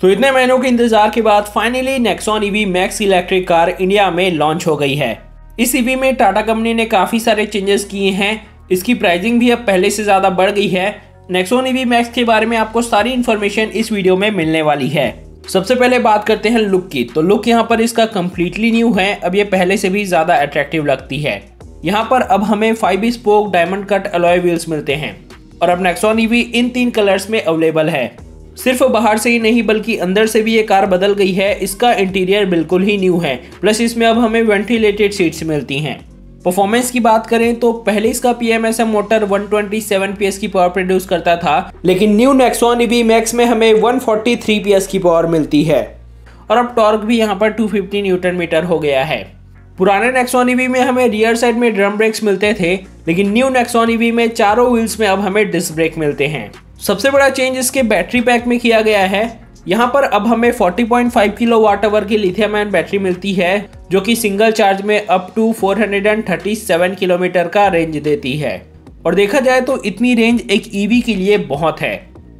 तो इतने महीनों के इंतज़ार के बाद finally Nexon EV Max electric car India में लॉन्च हो गई है। इस ईवी में टाटा कंपनी ने काफ़ी सारे चेंजेस किए हैं। इसकी प्राइसिंग भी अब पहले से ज़्यादा बढ़ गई है। नेक्सॉन ईवी मैक्स के बारे में आपको सारी इन्फॉर्मेशन इस वीडियो में मिलने वाली है। सबसे पहले बात करते हैं लुक की। तो लुक यहाँ पर इसका कम्प्लीटली न्यू है। अब ये पहले से भी ज़्यादा अट्रैक्टिव लगती है। यहाँ पर अब हमें five spoke diamond cut alloy wheels मिलते हैं। और अब नेक्सॉन ईवी इन तीन कलर्स में अवेलेबल है। सिर्फ़ बाहर से ही नहीं, बल्कि अंदर से भी ये कार बदल गई है। इसका इंटीरियर बिल्कुल ही न्यू है। प्लस इसमें अब हमें वेंटिलेटेड सीट्स मिलती हैं। परफॉर्मेंस की बात करें तो पहले इसका पीएमएसएम मोटर 127 पीएस की पावर प्रोड्यूस करता था, लेकिन न्यू नेक्सॉन ईवी मैक्स में हमें 143 पीएस की पावर मिलती है। और अब टॉर्क भी यहाँ पर 250 न्यूटन मीटर हो गया है। पुराने नेक्सॉन ईवी में हमें रियर साइड में ड्रम ब्रेक्स मिलते थे, लेकिन न्यू नेक्सॉन ईवी में चारों व्हील्स में अब हमें डिस्क ब्रेक मिलते हैं। सबसे बड़ा चेंज इसके बैटरी पैक में किया गया है। यहाँ पर अब हमें 40.5 किलो वाट आवर की लिथियम आयन बैटरी मिलती है, जो कि सिंगल चार्ज में अप टू 437 किलोमीटर का रेंज देती है। और देखा जाए तो इतनी रेंज एक ईवी के लिए बहुत है।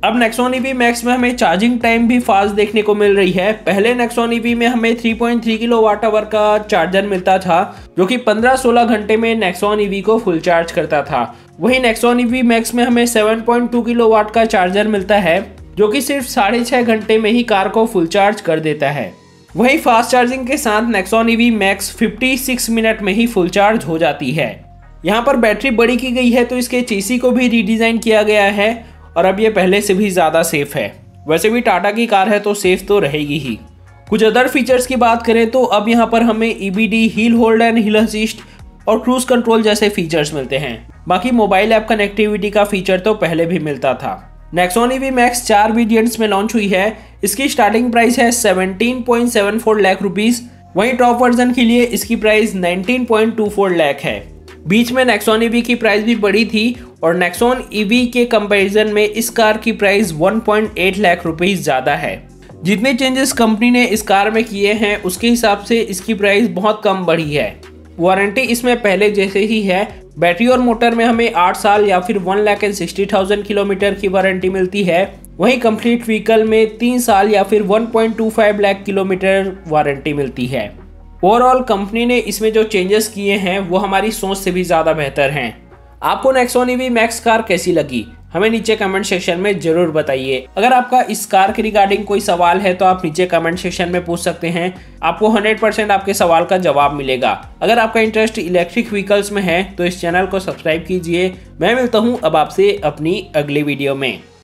अब नेक्सॉन ईवी मैक्स में हमें चार्जिंग टाइम भी फास्ट देखने को मिल रही है। पहले नेक्सॉन ईवी में हमें 3.3 किलो वाट आवर का चार्जर मिलता था, जो कि 15-16 घंटे में नेक्सॉन ईवी को फुल चार्ज करता था। वही नेक्सॉन ईवी मैक्स में हमें 7.2 किलो वाट का चार्जर मिलता है, जो कि सिर्फ़ साढ़े छः घंटे में ही कार को फुल चार्ज कर देता है। वहीं फास्ट चार्जिंग के साथ नेक्सॉन ईवी मैक्स 56 मिनट में ही फुल चार्ज हो जाती है। यहाँ पर बैटरी बड़ी की गई है तो इसके चीसी को भी रीडिज़ाइन किया गया है। और अब ये पहले से भी ज़्यादा सेफ़ है। वैसे भी टाटा की कार है तो सेफ़ तो रहेगी ही। कुछ अदर फीचर्स की बात करें तो अब यहाँ पर हमें ई hill hold and hill assist और क्रूज कंट्रोल जैसे फीचर्स मिलते हैं। बाकी मोबाइल ऐप कनेक्टिविटी का फीचर तो पहले भी मिलता था। नेक्सॉन ईवी मैक्स चार वेरिएंट्स में लॉन्च हुई है। इसकी स्टार्टिंग प्राइस है 17.74 लाख रुपीस वहीं टॉप वर्जन के लिए इसकी प्राइस 19.24 लाख है। बीच में नेक्सॉन ईवी की प्राइस भी बढ़ी थी और नेक्सॉन ईवी के कंपैरिजन में इस कार की प्राइस 1.8 लाख रुपीस ज़्यादा है। जितने चेंजेस कंपनी ने इस कार में किए हैं, उसके हिसाब से इसकी प्राइस बहुत कम बढ़ी है। वारंटी इसमें पहले जैसे ही है। बैटरी और मोटर में हमें आठ साल या फिर one lakh and sixty thousand kilometre की वारंटी मिलती है। वहीं कंप्लीट व्हीकल में तीन साल या फिर 1.25 लाख किलोमीटर वारंटी मिलती है। ओवरऑल कंपनी ने इसमें जो चेंजेस किए हैं, वो हमारी सोच से भी ज़्यादा बेहतर हैं। आपको नेक्सोन ईवी मैक्स कार कैसी लगी? हमें नीचे कमेंट सेक्शन में ज़रूर बताइए। अगर आपका इस कार के रिगार्डिंग कोई सवाल है तो आप नीचे कमेंट सेक्शन में पूछ सकते हैं। आपको 100% आपके सवाल का जवाब मिलेगा। अगर आपका इंटरेस्ट इलेक्ट्रिक व्हीकल्स में है तो इस चैनल को सब्सक्राइब कीजिए। मैं मिलता हूँ अब आपसे अपनी अगली वीडियो में।